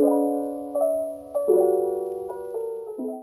Thank you.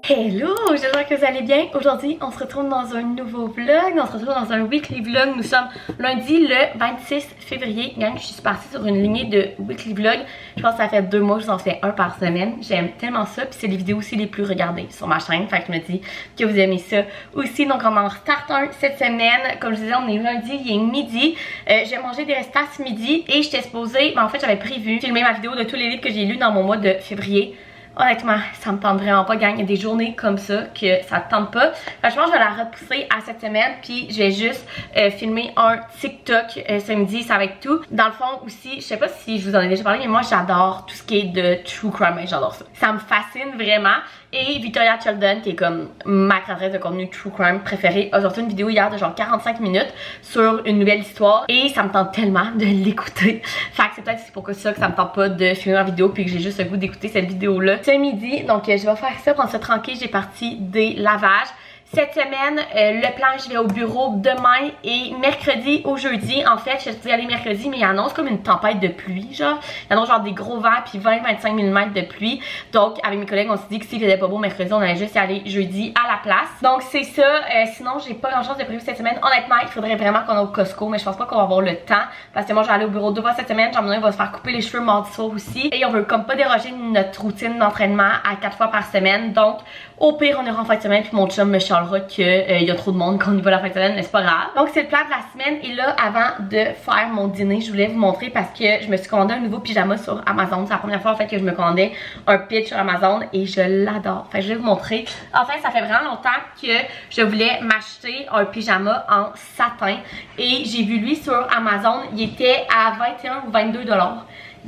Hello, j'espère que vous allez bien. Aujourd'hui, on se retrouve dans un nouveau vlog. On se retrouve dans un weekly vlog. Nous sommes lundi le 26 février. Gang, je suis partie sur une lignée de weekly vlog. Je pense que ça fait deux mois que je vous en fais un par semaine. J'aime tellement ça. Puis c'est les vidéos aussi les plus regardées sur ma chaîne. Fait que je me dis que vous aimez ça aussi. Donc on en start un cette semaine. Comme je disais, on est lundi, il est midi. Euh, j'ai mangé des restas ce midi et j'étais supposée, mais en fait j'avais prévu filmer ma vidéo de tous les livres que j'ai lus dans mon mois de février. Honnêtement, ça me tente vraiment pas, gang. Il y a des journées comme ça que ça tente pas. Que je vais la repousser à cette semaine. Puis je vais juste euh, filmer un TikTok euh, samedi, ça va être tout. Dans le fond aussi, je sais pas si je vous en ai déjà parlé, mais moi j'adore tout ce qui est de true crime. J'adore ça. Ça me fascine vraiment. Et Victoria Sheldon, qui est comme ma créatrice de contenu true crime préférée, a sorti une vidéo hier de genre 45 minutes sur une nouvelle histoire. Et ça me tente tellement de l'écouter. Fait que c'est peut-être pourquoi ça que ça me tente pas de filmer la vidéo puis que j'ai juste le goût d'écouter cette vidéo-là ce midi. Donc je vais faire ça pour se tranquille. J'ai parti des lavages. Cette semaine, euh, le plan, je vais au bureau demain et mercredi au jeudi. En fait, je suis aller mercredi, mais il annonce comme une tempête de pluie, genre. Il annonce genre des gros vents puis 20-25 mm de pluie. Donc, avec mes collègues, on s'est dit que s'il faisait pas beau mercredi, on allait juste aller jeudi à la place. Donc, c'est ça. Euh, sinon, j'ai pas grand chose de prévu cette semaine. Honnêtement, il faudrait vraiment qu'on aille au Costco, mais je pense pas qu'on va avoir le temps. Parce que moi, je vais aller au bureau deux fois cette semaine. Jean-Benoît va se faire couper les cheveux mardi soir aussi. Et on veut comme pas déroger notre routine d'entraînement à quatre fois par semaine. Donc, au pire, on ira en fin de semaine puis mon chum me chialera qu'il euh, y a trop de monde quand on y va la fin de semaine, mais c'est pas grave. Donc c'est le plan de la semaine et là, avant de faire mon dîner, je voulais vous montrer parce que je me suis commandé un nouveau pyjama sur Amazon. C'est la première fois en fait que je me commandais un pitch sur Amazon et je l'adore. Fait je vais vous montrer. En fait, ça fait vraiment longtemps que je voulais m'acheter un pyjama en satin et j'ai vu lui sur Amazon, il était à 21 ou 22 dollars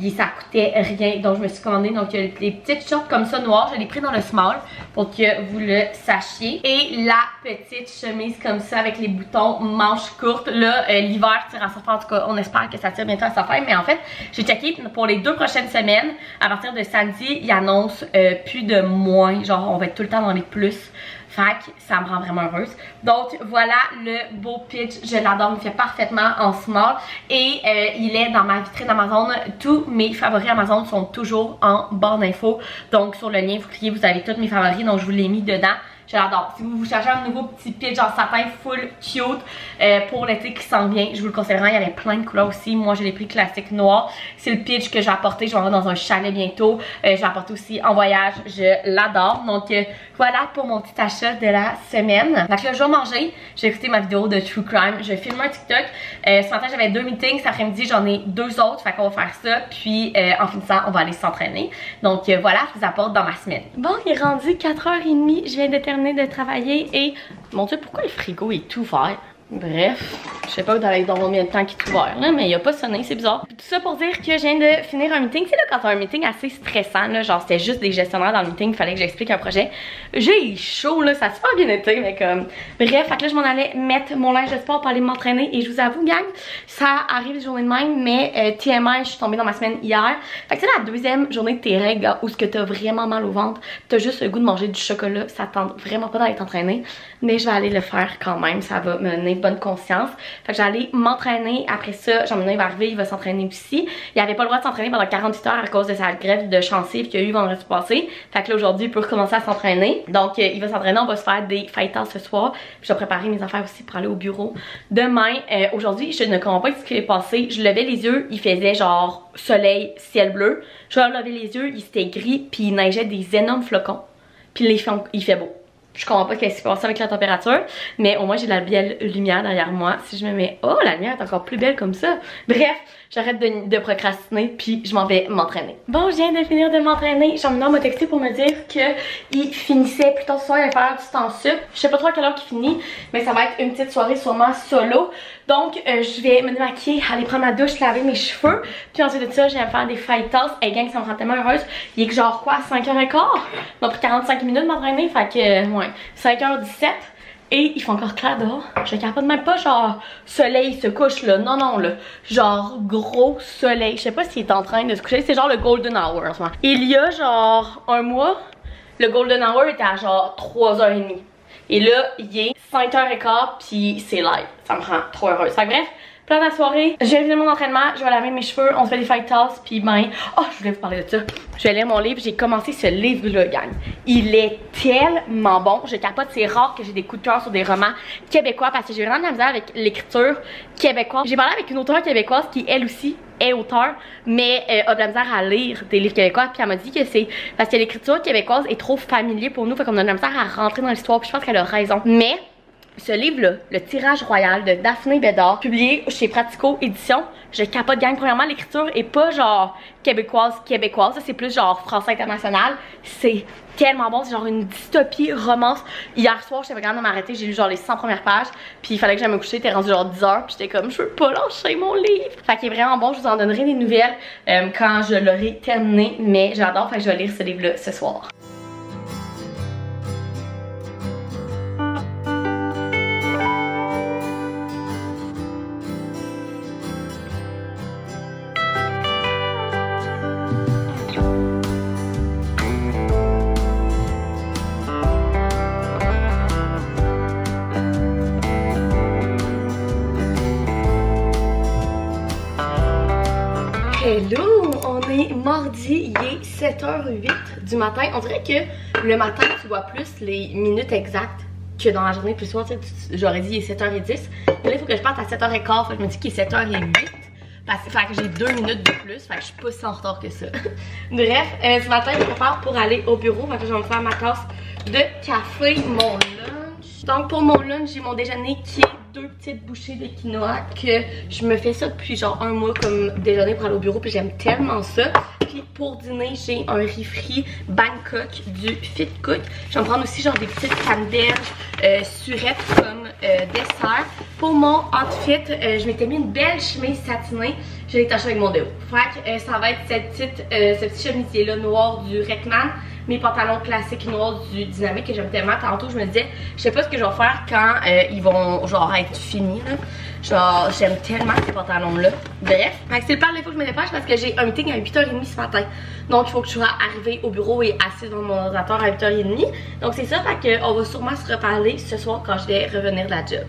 ça coûtait rien. Donc je me suis commandé donc les petites shorts comme ça noires. Je l'ai pris dans le small pour que vous le sachiez. Et la petite chemise comme ça avec les boutons manches courtes. Là, euh, l'hiver tire à sa fin. En tout cas, on espère que ça tire bientôt à sa fin. Mais en fait, j'ai checké pour les deux prochaines semaines. À partir de samedi, il annonce euh, plus de moins. Genre, on va être tout le temps dans les plus. Ça me rend vraiment heureuse. Donc voilà le beau pitch. Je l'adore. Il fait parfaitement en small. Et euh, il est dans ma vitrine Amazon. Tous mes favoris Amazon sont toujours en barre d'infos. Donc sur le lien, vous cliquez, vous avez tous mes favoris. Donc je vous l'ai mis dedans. Je l'adore. Si vous vous cherchez un nouveau petit pitch en sapin full cute euh, pour l'été qui s'en vient, je vous le conseille Il y avait plein de couleurs aussi. Moi, je l'ai pris classique noir. C'est le pitch que j'ai apporté. Je vais avoir dans un chalet bientôt. Euh, je vais apporter aussi en voyage. Je l'adore. Donc, euh, voilà pour mon petit achat de la semaine. Donc là, je vais manger. J'ai écouté ma vidéo de True Crime. Je vais filmer un TikTok. Ce matin, j'avais deux meetings. Cet après-midi, j'en ai deux autres. Fait qu'on va faire ça. Puis, en finissant, on va aller s'entraîner. Donc, voilà, je vous apporte dans ma semaine. Bon, il est rendu 4h30. Je viens de terminer de travailler et mon dieu pourquoi le frigo est tout ouvert? Bref, je sais pas dans, dans combien de temps qu'il est ouvert, là, mais il a pas sonné, c'est bizarre. Tout ça pour dire que je viens de finir un meeting. C'est là quand t'as un meeting assez stressant, là, genre c'était juste des gestionnaires dans le meeting, il fallait que j'explique un projet. J'ai chaud, là, ça a super bien été, mais comme... Bref, fait que là, je m'en allais mettre mon linge de sport pour aller m'entraîner et je vous avoue, gang, ça arrive les journées de même, mais euh, TMI, je suis tombée dans ma semaine hier. Fait que c'est la deuxième journée de tes règles où ce que t'as vraiment mal au ventre, t'as juste le goût de manger du chocolat, ça tente vraiment pas d'aller t'entraîner, mais je vais aller le faire quand même, ça va me bonne conscience. Fait que j'allais m'entraîner. Après ça, Jean-Benoît va arriver, il va s'entraîner aussi. Il avait pas le droit de s'entraîner pendant 48 heures à cause de sa grève de chantier qu'il y a eu vendredi passé. Fait que là, aujourd'hui, il peut recommencer à s'entraîner. Donc, euh, il va s'entraîner. On va se faire des fighters ce soir. Puis, je vais préparer mes affaires aussi pour aller au bureau. Demain, euh, aujourd'hui, je ne comprends pas ce qui est passé. Je levais les yeux, il faisait genre soleil, ciel bleu. Je lever les yeux, il s'était gris, puis il neigeait des énormes flocons. Puis il fait beau. Je comprends pas ce qui se passe avec la température, mais au moins j'ai la belle lumière derrière moi. Si je me mets, oh la lumière est encore plus belle comme ça. Bref, j'arrête de, procrastiner puis je m'en vais m'entraîner. Bon, je viens de finir de m'entraîner. Jean-Benoît m'a texté pour me dire qu'il finissait plutôt ce soir, il faire du temps sup. Je sais pas trop à quelle heure qu'il finit, mais ça va être une petite soirée sûrement solo. Donc, euh, je vais me démaquiller, aller prendre ma douche, laver mes cheveux. Puis ensuite de ça, je vais faire des fight toss. Et gang, ça me rend tellement heureuse. Il est que genre quoi, 5h15? Ça m'a pris 45 minutes de m'entraîner, fait que, euh, ouais, 5h17. Et il fait encore clair dehors. Je capable même pas genre soleil se couche là. Non, non là. Genre gros soleil. Je sais pas s'il est en train de se coucher. C'est genre le golden hour en. Il y a genre un mois, le golden hour était à genre 3h30. Et là, il est 5h15 puis c'est live. Ça me rend trop heureuse. Fait bref, Plan de la soirée, je vais mon entraînement, je vais laver mes cheveux, on se fait des fight toss, puis ben, oh, je voulais vous parler de ça. Je vais lire mon livre, j'ai commencé ce livre-là, gang. Il est tellement bon, je capote, c'est rare que j'ai des coups de cœur sur des romans québécois parce que j'ai vraiment de la misère avec l'écriture québécoise. J'ai parlé avec une auteure québécoise qui, elle aussi, est auteur, mais euh, a de la misère à lire des livres québécois. Puis elle m'a dit que c'est parce que l'écriture québécoise est trop familier pour nous, fait qu'on a de la misère à rentrer dans l'histoire. Puis je pense qu'elle a raison. Mais ce livre-là, Le tirage royal de Daphné Bédard, publié chez Pratico Édition, je capote gang. Premièrement, l'écriture est pas genre québécoise, québécoise, c'est plus genre français international. C'est tellement bon, c'est genre une dystopie romance. Hier soir, j'étais pas de m'arrêter, j'ai lu genre les 100 premières pages, puis il fallait que j'aille me coucher, t'es rendu genre 10 heures, puis j'étais comme, je veux pas lâcher mon livre. Fait qu'il est vraiment bon, je vous en donnerai des nouvelles euh, quand je l'aurai terminé, mais j'adore, fait que je vais lire ce livre-là ce soir. Hello! On est mardi, il est 7h08 du matin. On dirait que le matin, tu vois plus les minutes exactes que dans la journée. Plus souvent, j'aurais dit il est 7h10. Mais là, il faut que je parte à 7h15. Fait que je me dis qu'il est 7h08. Parce que j'ai deux minutes de plus. Fait que je suis pas si en retard que ça. Bref, euh, ce matin, je prépare pour aller au bureau. Fait que je vais me faire ma tasse de café, mon Donc, pour mon lunch, j'ai mon déjeuner qui est deux petites bouchées de quinoa que je me fais ça depuis genre un mois comme déjeuner pour aller au bureau puis j'aime tellement ça. Puis pour dîner, j'ai un riz frit Bangkok du Fit Cook. Je vais me prendre aussi genre des petites canneberges euh, surettes comme euh, dessert. Pour mon outfit, euh, je m'étais mis une belle chemise satinée. Je l'ai tachée avec mon déo. Fait que ça va être cette petite, ce petit chemisier là noir du Rekman mes pantalons classiques noirs du Dynamique que j'aime tellement. Tantôt, je me disais, je sais pas ce que je vais faire quand euh, ils vont genre être finis. Là. Genre, j'aime tellement ces pantalons-là. Bref, c'est le plan il faut que je me dépêche parce que j'ai un meeting à 8h30 ce matin. Donc, il faut que je sois arrivée au bureau et assise dans mon ordinateur à 8h30. Donc, c'est ça, fait qu'on va sûrement se reparler ce soir quand je vais revenir de la job.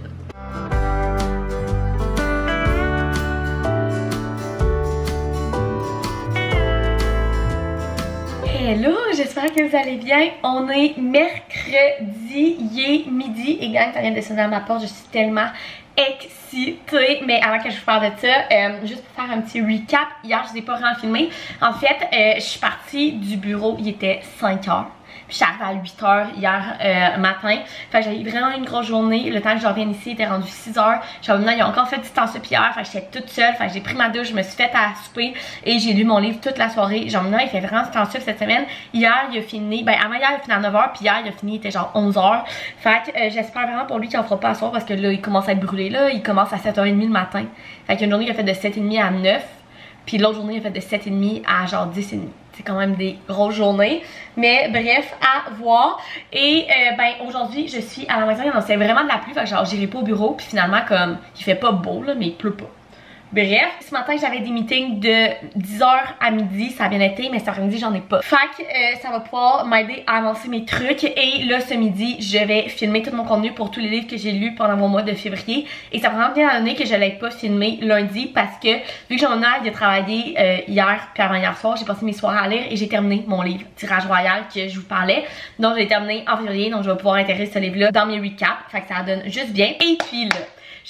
Hello, j'espère que vous allez bien. On est mercredi, il est midi et gang, ça vient de sonner à ma porte, je suis tellement excitée. Mais avant que je vous parle de ça, euh, juste pour faire un petit recap, hier je vous ai pas rien filmé. En fait, euh, je suis partie du bureau, il était 5 heures. Je suis à 8h hier euh, matin. Fait que j'avais vraiment une grosse journée. Le temps que je revienne ici, était rendu 6h. J'avais il a encore fait du temps pierre. Fait que j'étais toute seule. Fait que j'ai pris ma douche, je me suis fait à souper et j'ai lu mon livre toute la soirée. Genre maintenant, il fait vraiment du temps cette semaine. Hier, il a fini. Ben avant hier, il a fini à 9h. Puis hier, il a fini, il était genre 11h. Fait que euh, j'espère vraiment pour lui qu'il en fera pas à soir parce que là, il commence à être brûlé. Là, il commence à 7h30 le matin. Fait qu'une journée, il a fait de 7h30 à 9. Puis l'autre journée, il a fait de 7h30 à genre 10h30 c'est quand même des grosses journées. Mais bref, à voir. Et euh, ben aujourd'hui, je suis à la maison, c'est vraiment de la pluie, fait que genre j'irai pas au bureau, puis finalement comme il fait pas beau là, mais il pleut pas. Bref, ce matin j'avais des meetings de 10h à midi, ça a bien été, mais cet après-midi j'en ai pas. Fait que euh, ça va pouvoir m'aider à avancer mes trucs et là ce midi je vais filmer tout mon contenu pour tous les livres que j'ai lus pendant mon mois de février et ça va vraiment bien donner que je l'ai pas filmé lundi parce que vu que j'en ai de travailler euh, hier puis avant hier soir, j'ai passé mes soirées à lire et j'ai terminé mon livre Tirage Royal que je vous parlais. Donc j'ai terminé en février donc je vais pouvoir intégrer ce livre là dans mes recaps. Fait que ça donne juste bien. Et puis là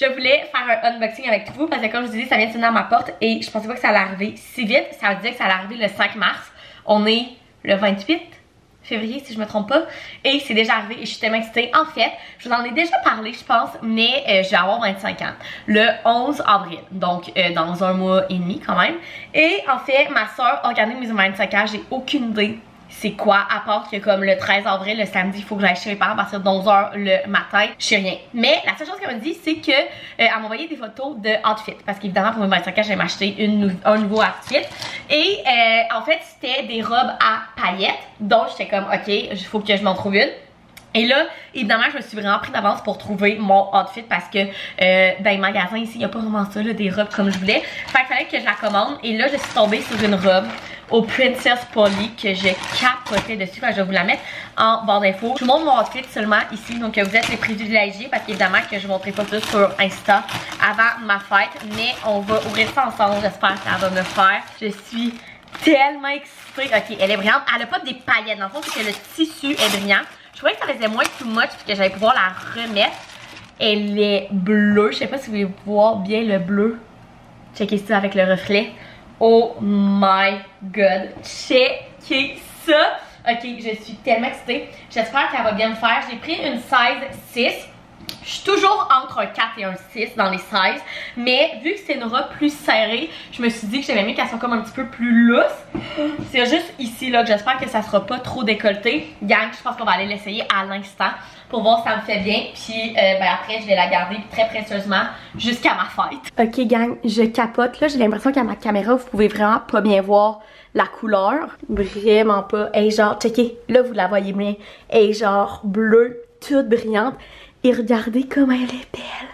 je voulais faire un unboxing avec vous parce que comme je vous disais, ça vient de sonner à ma porte et je pensais pas que ça allait arriver si vite. Ça veut dire que ça allait arriver le 5 mars. On est le 28 février si je me trompe pas et c'est déjà arrivé et je suis tellement excitée en fait je vous en ai déjà parlé je pense mais euh, je vais avoir 25 ans le 11 avril donc euh, dans un mois et demi quand même et en fait ma soeur regardé mes 25 ans j'ai aucune idée c'est quoi, à part que comme le 13 avril, le samedi, il faut que j'aille chez mes parents à partir de 11h le matin, je sais rien. Mais la seule chose qu'elle m'a dit, c'est que euh, envoyé des photos de outfit, parce qu'évidemment pour mes 25 ans, j'ai m'acheter un nouveau outfit. Et euh, en fait, c'était des robes à paillettes, donc j'étais comme, ok, il faut que je m'en trouve une. Et là, évidemment, je me suis vraiment pris d'avance pour trouver mon outfit parce que euh, dans les magasins ici, il n'y a pas vraiment ça, là, des robes comme je voulais. Fait qu'il fallait que je la commande. Et là, je suis tombée sur une robe au Princess Polly que je capotais dessus. je vais vous la mettre en barre d'infos. Je vous montre mon outfit seulement ici. Donc vous êtes les privilégiés parce qu'évidemment que je ne montrerai pas plus sur Insta avant ma fête. Mais on va ouvrir ça ensemble. J'espère que ça va me faire. Je suis tellement excitée. Ok, elle est brillante. Elle a pas des paillettes. Dans le fond, c'est que le tissu est brillant. Je trouvais que ça faisait moins too much puis que j'allais pouvoir la remettre. Elle est bleue. Je sais pas si vous voulez voir bien le bleu. Checkez ça avec le reflet. Oh my god. Checkez ça. Ok, je suis tellement excitée. J'espère qu'elle va bien me faire. J'ai pris une size 6. Je suis toujours entre un 4 et un 6 dans les sizes. Mais vu que c'est une robe plus serrée, je me suis dit que j'aimais mieux qu'elle soit comme un petit peu plus lousse. C'est juste ici là que j'espère que ça sera pas trop décolleté. Gang, je pense qu'on va aller l'essayer à l'instant pour voir si ça me fait bien. Puis euh, ben après, je vais la garder très précieusement jusqu'à ma fête. Ok gang, je capote. Là, j'ai l'impression qu'à ma caméra, vous pouvez vraiment pas bien voir la couleur. Vraiment pas. Et genre, checkez, là vous la voyez bien. Et genre bleu, toute brillante. Et regardez comment elle est belle.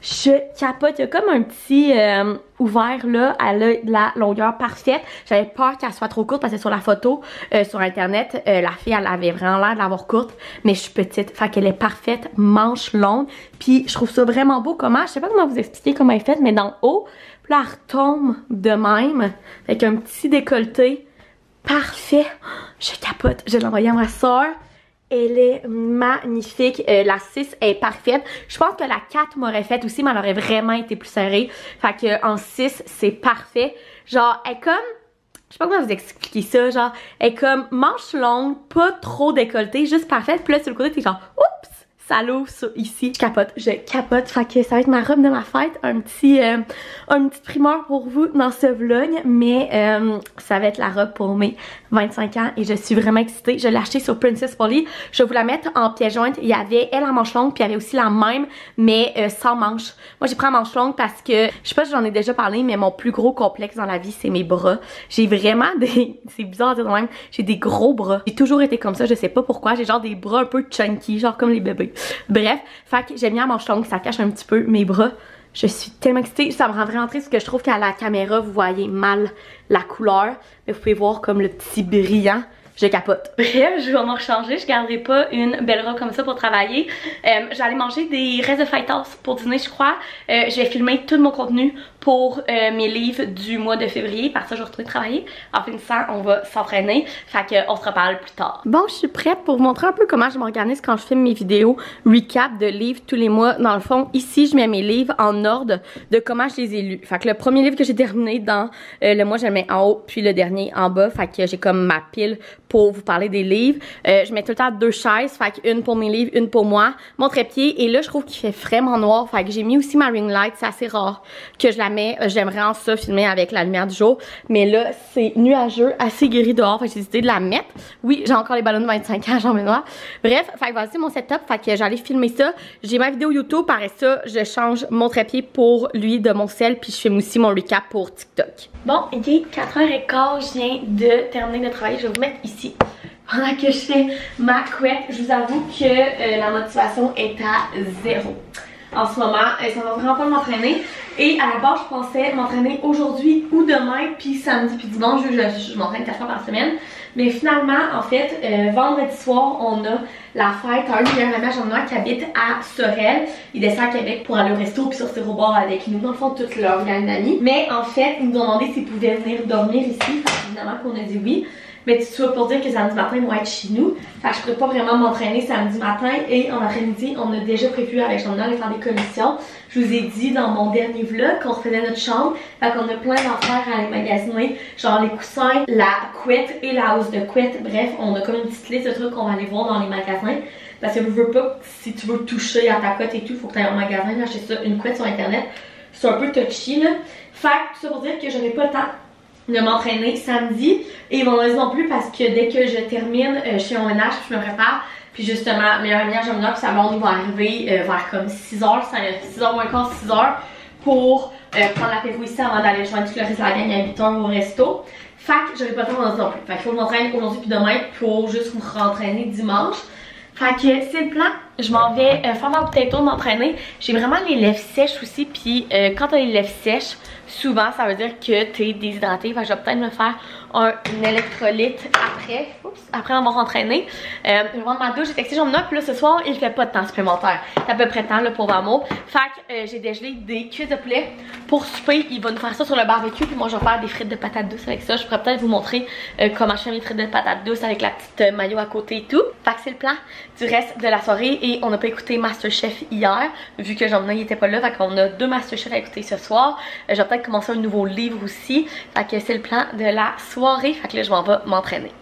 Je capote. Il y a comme un petit euh, ouvert là. Elle a la longueur parfaite. J'avais peur qu'elle soit trop courte parce que sur la photo euh, sur internet, euh, la fille elle avait vraiment l'air de l'avoir courte. Mais je suis petite. Fait qu'elle est parfaite, manche longue. Puis je trouve ça vraiment beau comment. Je sais pas comment vous expliquer comment elle est faite, mais dans le haut, là, elle retombe de même. Avec un petit décolleté. Parfait. Je capote. Je l'ai envoyé à ma soeur. Elle est magnifique. Euh, la 6 est parfaite. Je pense que la 4 m'aurait fait aussi, mais elle aurait vraiment été plus serrée. Fait que en 6, c'est parfait. Genre, elle est comme... Je sais pas comment vous expliquer ça, genre, elle est comme manche longue, pas trop décolletée, juste parfaite. Puis là, sur le côté, t'es genre, oups! Salaud ça ici. Je capote, je capote. Fait que ça va être ma robe de ma fête. Un petit, euh, un petit primeur pour vous dans ce vlog. Mais euh, ça va être la robe pour mes 25 ans et je suis vraiment excitée. Je l'ai achetée sur Princess Polly. Je vais vous la mettre en pièce jointe. Il y avait elle en manche longue puis il y avait aussi la même mais euh, sans manche. Moi j'ai pris en manche longue parce que, je sais pas si j'en ai déjà parlé, mais mon plus gros complexe dans la vie c'est mes bras. J'ai vraiment des, c'est bizarre de dire même, j'ai des gros bras. J'ai toujours été comme ça, je sais pas pourquoi. J'ai genre des bras un peu chunky, genre comme les bébés. Bref, fait que j'aime bien la manche ça cache un petit peu mes bras. Je suis tellement excitée, ça me rend vraiment triste parce que je trouve qu'à la caméra, vous voyez mal la couleur. Mais vous pouvez voir comme le petit brillant je capote. Bref, je vais m'en changer, je garderai pas une belle robe comme ça pour travailler. Euh, J'allais manger des restes de pour dîner, je crois. Euh, je vais filmer tout mon contenu pour euh, mes livres du mois de février. Par ça, je vais retourner travailler. En finissant, on va s'entraîner. Fait qu'on se reparle plus tard. Bon, je suis prête pour vous montrer un peu comment je m'organise quand je filme mes vidéos recap de livres tous les mois. Dans le fond, ici, je mets mes livres en ordre de comment je les ai lus. Fait que le premier livre que j'ai terminé dans euh, le mois, je le mets en haut, puis le dernier en bas. Fait que j'ai comme ma pile pour vous parler des livres. Euh, je mets tout le temps deux chaises, fait une pour mes livres, une pour moi. Mon trépied, et là, je trouve qu'il fait vraiment noir, fait que j'ai mis aussi ma ring light, c'est assez rare que je la mets. Euh, j'aimerais en ça filmer avec la lumière du jour, mais là, c'est nuageux, assez gris dehors, j'ai décidé de la mettre. Oui, j'ai encore les ballons de 25 ans, Jean-Benoît. Bref, fait que voici mon setup, fait que j'allais filmer ça. J'ai ma vidéo YouTube, par ça, je change mon trépied pour lui de mon sel, puis je filme aussi mon recap pour TikTok. Bon, il est 4h15, je viens de terminer de travailler, je vais vous mettre ici pendant que je fais ma couette. Je vous avoue que euh, la motivation est à zéro en ce moment. Euh, ça va vraiment pas m'entraîner. Et à la base, je pensais m'entraîner aujourd'hui ou demain, puis samedi, puis dimanche. Je, je, m'entraîne 4 fois par semaine. Mais finalement, en fait, euh, vendredi soir, on a la fête un meilleur ami à moi qui habite à Sorel. Il descend à Québec pour aller au resto puis sur ses rebords avec nous. Dans le fond, toute leur gang d'amis. Mais en fait, ils nous ont demandé s'ils pouvaient venir dormir ici. Fait évidemment qu'on a dit oui. Mais tu vois pour dire que samedi matin, ils vont être chez nous. Fait que je pourrais pas vraiment m'entraîner samedi matin. Et en après-midi, on a déjà prévu avec Jean de faire des commissions. Je vous ai dit dans mon dernier vlog qu'on refaisait notre chambre. Fait qu'on a plein d'affaires à aller magasiner. Genre les coussins, la couette et la hausse de couette. Bref, on a comme une petite liste de trucs qu'on va aller voir dans les magasins. Parce que veux pas, si tu veux toucher à ta couette et tout, faut que tu ailles au magasin acheter ça, une couette sur internet. C'est un peu touchy là. Fait que ça pour dire que j'aurais pas le temps de m'entraîner samedi et vendredi non plus parce que dès que je termine euh, chez ONH, je me prépare. Puis justement, meilleure amie j'aime bien que sa blonde va arriver euh, vers comme 6h, 6h moins quart, 6h pour euh, prendre l'apéro ici avant d'aller joindre le reste de la gang à 8h au resto. Fait que j'aurai pas le temps non plus. Fait qu'il faut que je m'entraîne aujourd'hui puis demain pour juste me rentraîner dimanche. Fait que c'est le plan. Je m'en vais faire ma de m'entraîner. J'ai vraiment les lèvres sèches aussi. Puis quand t'as les lèvres sèches, souvent ça veut dire que tu es déshydraté. Fait que je vais peut-être me faire un électrolyte après. Oups, après avoir entraîné. Euh, je vais prendre ma douche, j'ai texté puis là ce soir il fait pas de temps supplémentaire. C'est à peu près temps là pour amour. Fait que euh, j'ai dégelé des cuisses de poulet pour souper. Il va nous faire ça sur le barbecue puis moi je vais faire des frites de patates douces avec ça. Je pourrais peut-être vous montrer euh, comment je fais mes frites de patates douces avec la petite maillot à côté et tout. Fait que c'est le plan du reste de la soirée et on n'a pas écouté Masterchef hier vu que Jean il était pas là. Fait qu'on a deux Masterchef à écouter ce soir. je vais commencer un nouveau livre aussi. Fait que c'est le plan de la soirée. Fait que là je m'en vais m'entraîner.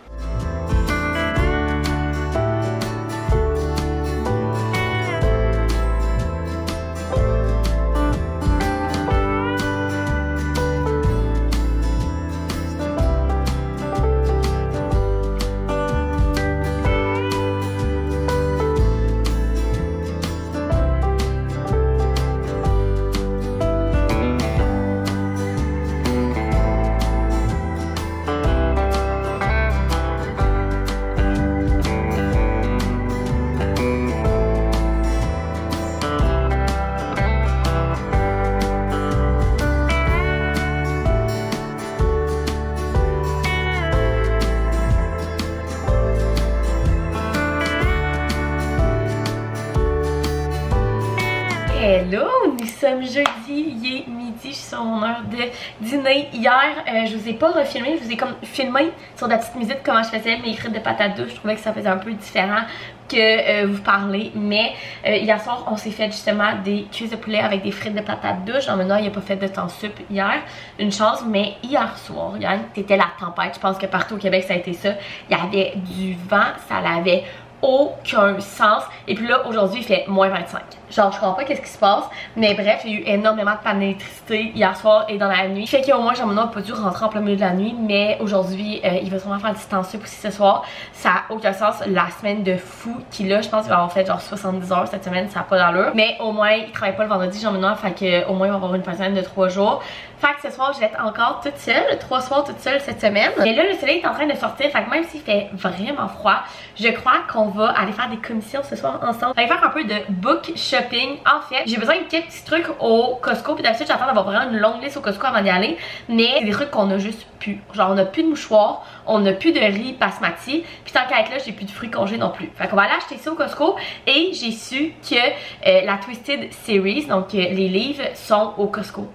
Jeudi, il est midi, je suis sur mon heure de dîner. Hier, euh, je vous ai pas refilmé, je vous ai comme filmé sur la petite musique comment je faisais mes frites de patates douces. Je trouvais que ça faisait un peu différent que euh, vous parlez. Mais euh, hier soir, on s'est fait justement des cuisses de poulet avec des frites de patates douces. En maintenant, il a pas fait de temps sup hier, une chance. Mais hier soir, c'était la tempête. Je pense que partout au Québec, ça a été ça. Il y avait du vent, ça l'avait aucun sens. Et puis là, aujourd'hui, il fait moins 25. Genre, je comprends pas qu'est-ce qui se passe. Mais bref, il y a eu énormément de panne d'électricité hier soir et dans la nuit. Fait qu'au moins, jean n'a pas dû rentrer en plein milieu de la nuit. Mais aujourd'hui, euh, il va sûrement faire un distance aussi ce soir. Ça a aucun sens. La semaine de fou qu'il a, je pense qu'il va avoir fait genre 70 heures cette semaine. Ça a pas d'allure. Mais au moins, il travaille pas le vendredi, jean Fait qu'au moins, il va avoir une semaine de 3 jours. Fait que ce soir, je vais être encore toute seule. Trois soirs toute seule cette semaine. Mais là, le soleil est en train de sortir. Fait que même s'il fait vraiment froid, je crois qu'on va aller faire des commissions ce soir ensemble. On va aller faire un peu de book shopping. En fait, j'ai besoin de quelques petits trucs au Costco. Puis d'habitude, j'attends d'avoir vraiment une longue liste au Costco avant d'y aller. Mais c'est des trucs qu'on a juste plus. Genre, on a plus de mouchoirs, on a plus de riz basmati. Puis tant qu'à être là, j'ai plus de fruits congés non plus. Fait qu'on va aller acheter ça au Costco. Et j'ai su que euh, la Twisted Series, donc euh, les livres, sont au Costco.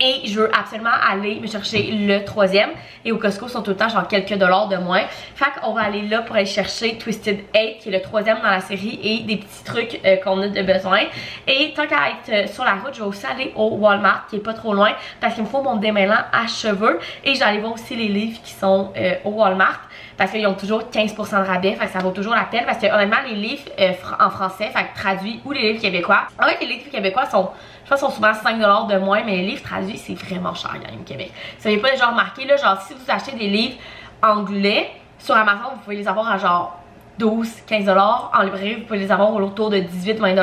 Et je veux absolument aller me chercher le troisième. Et au Costco, sont tout le temps genre quelques dollars de moins. Fait qu'on va aller là pour aller chercher Twisted 8, qui est le troisième dans la série, et des petits trucs euh, qu'on a de besoin. Et tant qu'à être euh, sur la route, je vais aussi aller au Walmart, qui est pas trop loin, parce qu'il me faut mon démêlant à cheveux. Et j'allais voir aussi les livres qui sont euh, au Walmart parce qu'ils ont toujours 15% de rabais, ça vaut toujours la peine parce que honnêtement les livres en français, fait que traduits ou les livres québécois, en fait les livres québécois sont je pense sont souvent 5$ de moins, mais les livres traduits, c'est vraiment cher, gang, au Québec. Vous n'avez pas déjà remarqué, là, genre, si vous achetez des livres anglais, sur Amazon, vous pouvez les avoir à genre 12, 15 En librairie, vous pouvez les avoir autour de 18, 20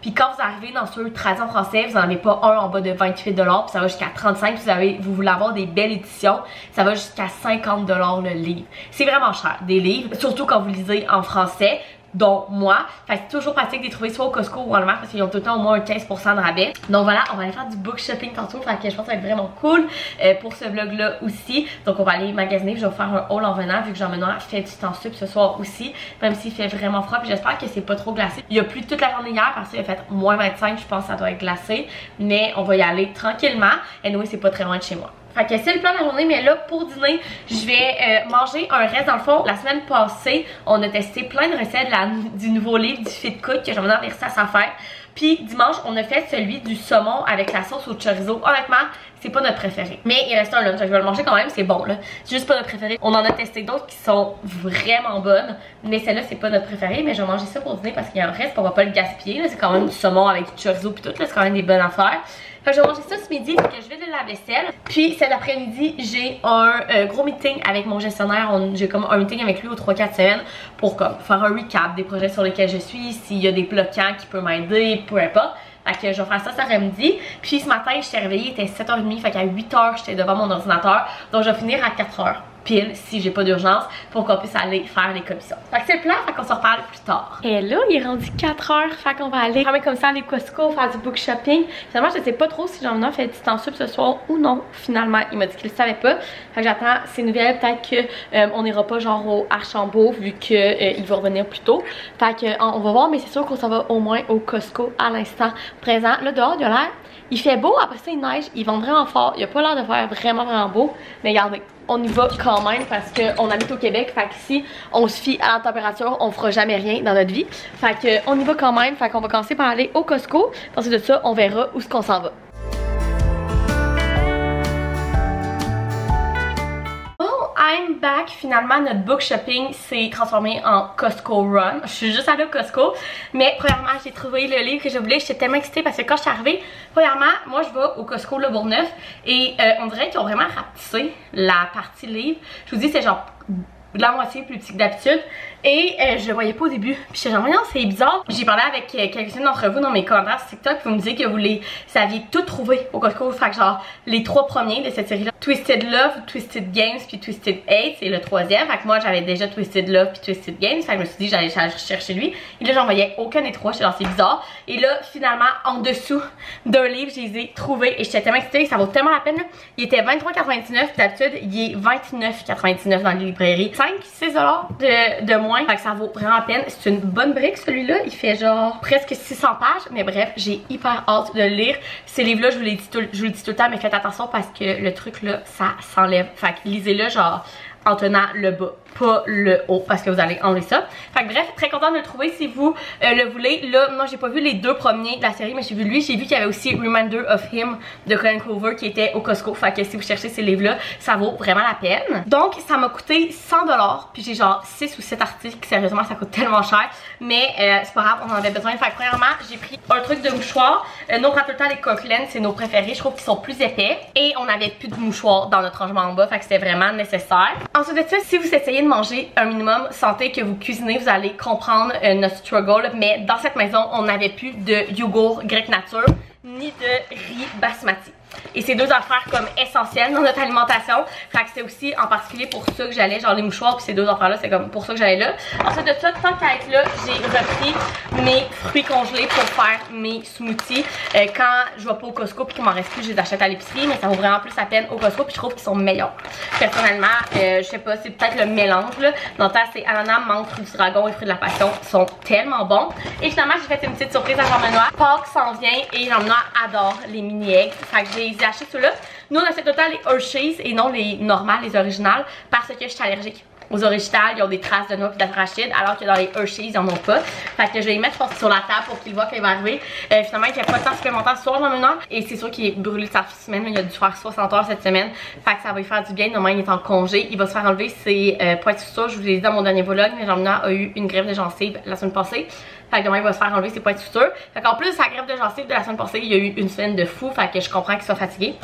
Puis quand vous arrivez dans ceux traduits en français, vous n'en avez pas un en bas de 28 puis ça va jusqu'à 35 vous, avez, vous voulez avoir des belles éditions, ça va jusqu'à 50 le livre. C'est vraiment cher, des livres, surtout quand vous lisez en français dont moi. Fait c'est toujours pratique de les trouver soit au Costco ou au Walmart parce qu'ils ont tout le temps au moins un 15% de rabais. Donc voilà, on va aller faire du book shopping tantôt. Fait que je pense que ça va être vraiment cool euh, pour ce vlog là aussi. Donc on va aller magasiner. Je vais faire un haul en venant vu que Jean-Benoît fait du temps sup ce soir aussi. Même s'il fait vraiment froid. Puis j'espère que c'est pas trop glacé. Il y a plu toute la journée hier parce qu'il a fait moins 25. Je pense que ça doit être glacé. Mais on va y aller tranquillement. Et nous, c'est pas très loin de chez moi. Fait que c'est le plan de la journée, mais là, pour dîner, je vais euh, manger un reste. Dans le fond, la semaine passée, on a testé plein de recettes du nouveau livre du Fit Cook que j'aimerais verser à sa fête. Puis dimanche, on a fait celui du saumon avec la sauce au chorizo. Honnêtement, c'est pas notre préféré. Mais il reste un lunch, je vais le manger quand même, c'est bon là. C'est juste pas notre préféré. On en a testé d'autres qui sont vraiment bonnes, mais celle-là c'est pas notre préféré. Mais je vais manger ça pour dîner parce qu'il y a un reste, on va pas le gaspiller. C'est quand même du saumon avec du chorizo puis tout, c'est quand même des bonnes affaires. Fait je vais manger ça ce midi, que je vais de la vaisselle. Puis cet après-midi, j'ai un euh, gros meeting avec mon gestionnaire. J'ai comme un meeting avec lui aux 3-4 semaines pour comme faire un recap des projets sur lesquels je suis, s'il y a des bloquants qui peuvent m'aider, peu importe. Fait que je vais faire ça cet après-midi. Puis ce matin, je suis réveillée, il était 7h30, fait qu'à 8h, j'étais devant mon ordinateur. Donc je vais finir à 4h pile si j'ai pas d'urgence pour qu'on puisse aller faire les commissions. Fait que c'est le plan, fait qu'on se reparle plus tard. Et là, il est rendu 4 heures, fait qu'on va aller comme ça aller Costco, faire du book shopping. Finalement, je sais pas trop si Jean-Benoît fait du temps sub ce soir ou non. Finalement, il m'a dit qu'il le savait pas. Fait que j'attends ses nouvelles, peut-être qu'on euh, n'ira pas genre au Archambault vu qu'il euh, va revenir plus tôt. Fait que on va voir, mais c'est sûr qu'on s'en va au moins au Costco à l'instant présent. Là dehors, il a l'air il fait beau, après ça il neige, il vend vraiment fort. Il a pas l'air de faire vraiment vraiment beau. Mais regardez, on y va quand même parce qu'on habite au Québec. Fait que si on se fie à la température, on fera jamais rien dans notre vie. Fait que on y va quand même. Fait qu'on va commencer par aller au Costco. Ensuite de ça, on verra où est-ce qu'on s'en va. I'm back. Finalement, notre book shopping s'est transformé en Costco Run. Je suis juste allée au Costco. Mais premièrement, j'ai trouvé le livre que je voulais. J'étais tellement excitée parce que quand je suis arrivée, premièrement, moi je vais au Costco Le Bourgneuf. Et euh, on dirait qu'ils ont vraiment rapetissé la partie livre. Je vous dis, c'est genre la moitié plus petit que d'habitude. Et euh, je le voyais pas au début. Puis j'étais genre, c'est bizarre. J'ai parlé avec euh, quelques-uns d'entre vous dans mes commentaires sur TikTok. Vous me disiez que vous les aviez tout trouvé au Costco. Fait que genre, les trois premiers de cette série-là. Twisted Love, Twisted Games, puis Twisted Hate, c'est le troisième. Fait que moi, j'avais déjà Twisted Love puis Twisted Games. Fait que je me suis dit, j'allais chercher lui. Et là, j'en voyais aucun des trois. J'étais genre, c'est bizarre. Et là, finalement, en dessous d'un livre, je les ai trouvés. Et j'étais tellement excitée. Ça vaut tellement la peine. Il était 23,99. D'habitude, il est 29,99 dans les librairies. 5, 6 de, de moins fait que ça vaut vraiment la peine. C'est une bonne brique celui-là. Il fait genre presque 600 pages. Mais bref, j'ai hyper hâte de le lire. Ces livres-là, je vous je vous le dis tout le temps, mais faites attention parce que le truc là, ça s'enlève. Fait que lisez-le genre en tenant le bas, pas le haut, parce que vous allez enlever ça. Fait que bref, très contente de le trouver si vous euh, le voulez. Là, moi j'ai pas vu les deux premiers de la série, mais j'ai vu lui. J'ai vu qu'il y avait aussi Reminder of Him de Colin Clover qui était au Costco. Fait que si vous cherchez ces livres-là, ça vaut vraiment la peine. Donc, ça m'a coûté 100$, puis j'ai genre 6 ou 7 articles. Sérieusement, ça coûte tellement cher. Mais euh, c'est pas grave, on en avait besoin. Fait que premièrement, j'ai pris un truc de mouchoir. Euh, nos Rattleta, les Coquelin, c'est nos préférés. Je trouve qu'ils sont plus épais. Et on avait plus de mouchoirs dans notre rangement en bas. Fait que c'était vraiment nécessaire. Ensuite de ça, si vous essayez de manger un minimum santé que vous cuisinez, vous allez comprendre euh, notre struggle. Mais dans cette maison, on n'avait plus de yogourt grec nature ni de riz basmati. Et c'est deux affaires comme essentielles dans notre alimentation. Fait que c'est aussi en particulier pour ça que j'allais, genre les mouchoirs puis ces deux affaires là, c'est comme pour ça que j'allais là. Ensuite de ça, tant qu'à être là, j'ai repris mes fruits congelés pour faire mes smoothies. Euh, quand je vais pas au Costco puis qu'il m'en reste plus, je les achète à l'épicerie, mais ça vaut vraiment plus la peine au Costco puis je trouve qu'ils sont meilleurs. Personnellement, euh, je sais pas, c'est peut-être le mélange là. Dans le c'est ananas, menthe, fruits du dragon et fruits de la passion. Ils sont tellement bons. Et finalement, j'ai fait une petite surprise à Jean-Benoît. Pâques s'en vient et Jean-Benoît adore les mini-eggs. Fait que j'ai acheté ceux-là. Nous, on achète autant les Hershey's et non les normales, les originales, parce que je suis allergique aux originales, ils ont des traces de noix et d'arachide, alors que dans les Hershey's, ils en ont pas. Fait que je vais les mettre sur la table pour qu'ils voient qu'il va arriver. Euh, finalement, il n'y a pas de temps supplémentaire ce soir maintenant. Et c'est sûr qu'il est brûlé de sa semaine. Il a dû faire 60 heures cette semaine. Fait que ça va lui faire du bien. Normalement, il est en congé. Il va se faire enlever ses euh, points de suture. Je vous l'ai dit dans mon dernier vlog, mais jean a eu une grève de gencive la semaine passée. Fait que demain, il va se faire enlever ses points de suture. Fait qu'en plus sa grève de gencive de la semaine passée, il y a eu une semaine de fou. Fait que je comprends qu'il soit fatigué.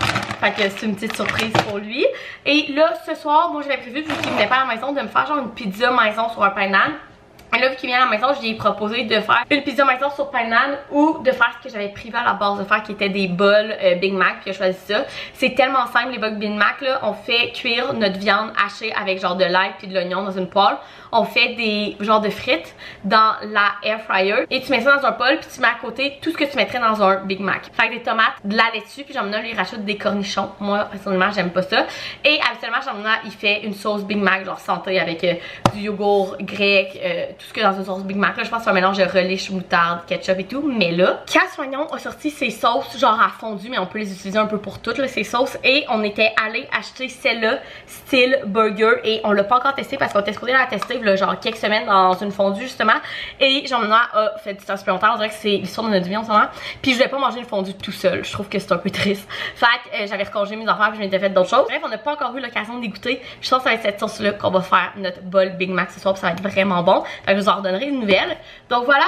Fait que c'est une petite surprise pour lui. Et là, ce soir, moi, j'avais prévu, vu qu'il venait pas à la maison, de me faire genre une pizza maison sur un pain et là, vu qu'il vient à la maison, je lui ai proposé de faire une pizza maison sur pain ou de faire ce que j'avais privé à la base de faire qui était des bols euh, Big Mac. Puis il a choisi ça. C'est tellement simple les bols Big Mac là. On fait cuire notre viande hachée avec genre de l'ail puis de l'oignon dans une poêle. On fait des genres de frites dans la air fryer. Et tu mets ça dans un bol puis tu mets à côté tout ce que tu mettrais dans un Big Mac. Fait des tomates, de la laitue puis j'en lui rajoute des cornichons. Moi personnellement j'aime pas ça. Et habituellement j'en il fait une sauce Big Mac genre santé avec euh, du yogourt grec, euh, tout ce que dans une sauce Big Mac. Là, je pense que c'est un mélange de relish, moutarde, ketchup et tout. Mais là, Casse Soignon a sorti ses sauces genre à fondu, mais on peut les utiliser un peu pour toutes, là, ces sauces. Et on était allé acheter celle-là, style burger. Et on l'a pas encore testé parce qu'on était supposé la tester, là, genre quelques semaines dans une fondue, justement. Et Jean-Benoît a fait du temps supplémentaire. On dirait que c'est l'histoire de notre vie en ce moment. Puis je voulais pas manger une fondue tout seul. Je trouve que c'est un peu triste. Fait euh, j'avais recongé mes enfants puis je m'étais fait d'autres choses. Bref, on n'a pas encore eu l'occasion d'écouter. Je pense que ça va être cette sauce-là qu'on va faire notre bol Big Mac ce soir. ça va être vraiment bon. Je vous en donnerai une nouvelle. Donc voilà,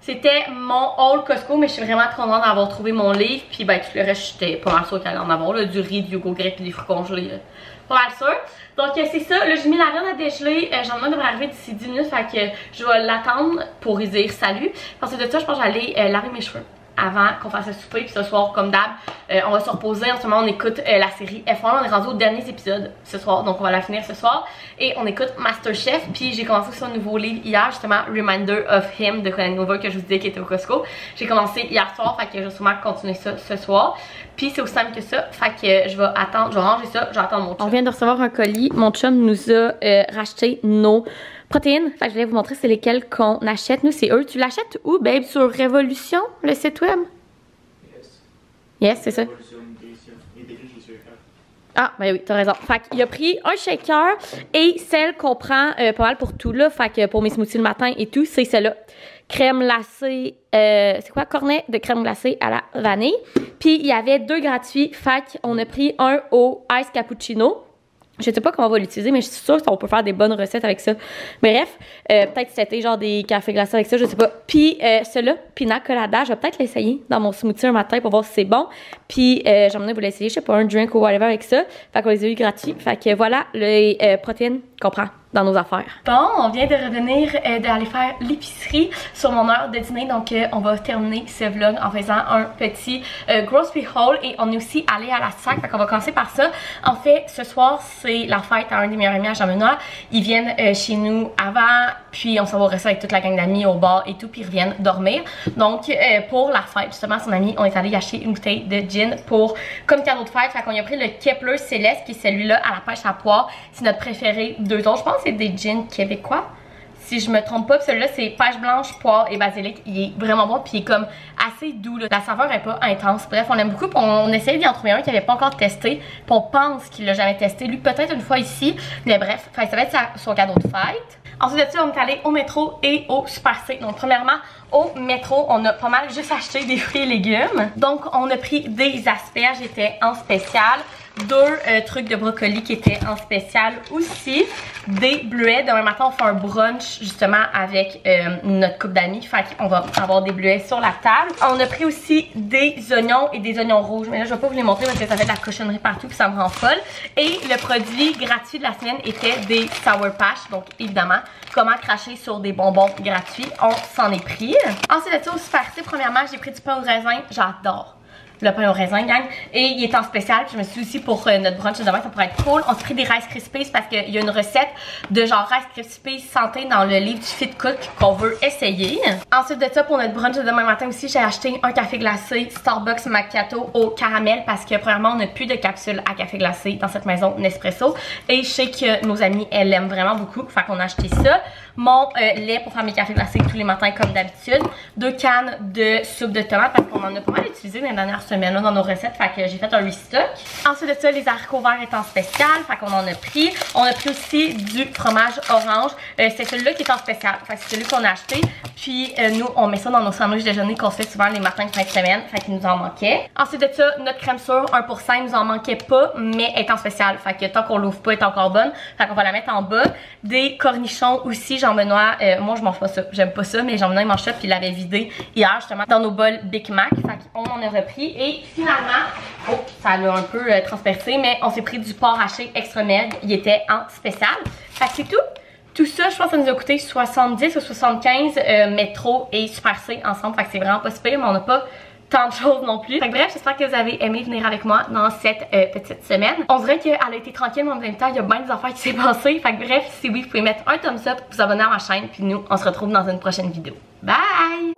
c'était mon haul Costco, mais je suis vraiment contente d'avoir trouvé mon livre. Puis ben, tout le reste, j'étais pas mal sûre qu'il allait en avoir. Là, du riz, du yogourt grec, des fruits congelés. Pas mal sûr. Donc euh, c'est ça, là j'ai mis la viande à dégeler, euh, j'en ai devrait arriver d'ici 10 minutes, fait que je vais l'attendre pour y dire salut. Parce que de ça, je pense que j'allais euh, laver mes cheveux. Avant qu'on fasse le souper. Puis ce soir, comme d'hab, euh, on va se reposer. En ce moment, on écoute euh, la série F1. On est rendu au dernier épisode ce soir, donc on va la finir ce soir. Et on écoute Masterchef. Puis j'ai commencé sur un nouveau livre hier, justement, Reminder of Him de Conan Nova que je vous disais qui était au Costco. J'ai commencé hier soir, fait que je vais sûrement continuer ça ce soir. Puis c'est aussi simple que ça, fait que je vais attendre, je vais ranger ça, j'attends mon chum. On vient de recevoir un colis. Mon chum nous a euh, racheté nos protéines. Fait que je vais vous montrer c'est lesquelles qu'on achète. Nous, c'est eux. Tu l'achètes où, babe? Sur Révolution, le site web? Yes, c'est ça. Ah, ben oui, t'as raison. Fait qu'il a pris un shaker et celle qu'on prend euh, pas mal pour tout, là. Fait que pour mes smoothies le matin et tout, c'est celle-là. Crème glacée, euh, c'est quoi? Cornet de crème glacée à la vanille. Puis il y avait deux gratuits. Fait qu'on a pris un au ice cappuccino. Je sais pas comment on va l'utiliser, mais je suis sûre qu'on peut faire des bonnes recettes avec ça. Bref, euh, peut-être c'était genre des cafés glacés avec ça, je sais pas. Puis euh, celui-là, pina je vais peut-être l'essayer dans mon smoothie un matin pour voir si c'est bon. Puis euh, j'aimerais vous l'essayer, je sais pas, un drink ou whatever avec ça. Fait qu'on les a eu gratuits. Fait que voilà les euh, protéines qu'on prend dans nos affaires. Bon, on vient de revenir euh, d'aller faire l'épicerie sur mon heure de dîner. Donc, euh, on va terminer ce vlog en faisant un petit euh, grocery haul. Et on est aussi allé à la sac. Fait qu'on va commencer par ça. En fait, ce soir, c'est la fête à un des meilleurs amis à Jean-Benoît. Ils viennent euh, chez nous avant. Puis, on s'en va rester avec toute la gang d'amis au bar et tout. Puis, ils reviennent dormir. Donc, euh, pour la fête, justement, son ami, on est allé acheter une bouteille de gin pour comme cadeau de fête. Fait qu'on a pris le Kepler Céleste, qui est celui-là à la pêche à poire. C'est notre préféré. Deux autres, je pense c'est des gins québécois. Si je me trompe pas, celui-là c'est pêche blanche, poire et basilic. Il est vraiment bon, puis il est comme assez doux. La saveur est pas intense. Bref, on l'aime beaucoup. On, on essaye d'y en trouver un qui avait pas encore testé. Puis on pense qu'il l'a jamais testé. Lui, peut-être une fois ici. Mais bref, ça va être son cadeau de fête. Ensuite de ça, on est allé au métro et au Super C. Donc, premièrement, au métro, on a pas mal juste acheté des fruits et légumes. Donc, on a pris des asperges, étaient en spécial. Deux euh, trucs de brocoli qui étaient en spécial aussi. Des bleuets. Demain matin, on fait un brunch justement avec euh, notre couple d'amis. Fait qu'on va avoir des bleuets sur la table. On a pris aussi des oignons et des oignons rouges. Mais là, je vais pas vous les montrer parce que ça fait de la cochonnerie partout puis ça me rend folle. Et le produit gratuit de la semaine était des Sour Patch. Donc, évidemment, comment cracher sur des bonbons gratuits. On s'en est pris. Ensuite de ça, au premièrement, j'ai pris du pain au raisin. J'adore le pain au raisin, gang. Et il est en spécial. Je me suis aussi pour euh, notre brunch de demain, ça pourrait être cool. On s'est pris des Rice Krispies parce qu'il y a une recette de genre Rice Krispies santé dans le livre du Fit Cook qu'on veut essayer. Ensuite de ça, pour notre brunch de demain matin aussi, j'ai acheté un café glacé Starbucks Macchiato au caramel parce que premièrement, on n'a plus de capsules à café glacé dans cette maison Nespresso. Et je sais que nos amis, elles l'aiment vraiment beaucoup. Fait qu'on a acheté ça. Mon euh, lait pour faire mes cafés glacés tous les matins comme d'habitude. Deux cannes de soupe de tomate parce qu'on en a pas mal utilisé dans les dernières semaines là, dans nos recettes. Fait que j'ai fait un restock. Ensuite de ça, les haricots verts étant spécial. Fait qu'on en a pris. On a pris aussi du fromage orange. Euh, c'est celui-là qui est en spécial. Fait que c'est celui qu'on a acheté. Puis euh, nous, on met ça dans nos sandwichs déjeuner qu'on fait souvent les matins de fin de semaine. Fait qu'il nous en manquait. Ensuite de ça, notre crème sûre 1%, il nous en manquait pas, mais est en spécial. Fait que tant qu'on l'ouvre pas, elle est encore bonne. Fait qu'on va la mettre en bas. Des cornichons aussi, Jean-Benoît. Euh, moi, je mange pas ça. J'aime pas ça, mais Jean-Benoît, il mange ça. Puis il l'avait vidé hier, justement, dans nos bols Big Mac. Fait qu'on en a repris. Et finalement, oh, ça l'a un peu euh, transpercé, mais on s'est pris du porc haché extra med. Il était en spécial. Fait que c'est tout. Tout ça, je pense que ça nous a coûté 70 ou 75 euh, métro et Super C ensemble. Fait que c'est vraiment pas super, mais on n'a pas tant de choses non plus. Fait que bref, j'espère que vous avez aimé venir avec moi dans cette euh, petite semaine. On dirait qu'elle a été tranquille, mais en même temps, il y a bien des affaires qui s'est passées. Fait que bref, si oui, vous pouvez mettre un thumbs up, vous abonner à ma chaîne, puis nous, on se retrouve dans une prochaine vidéo. Bye!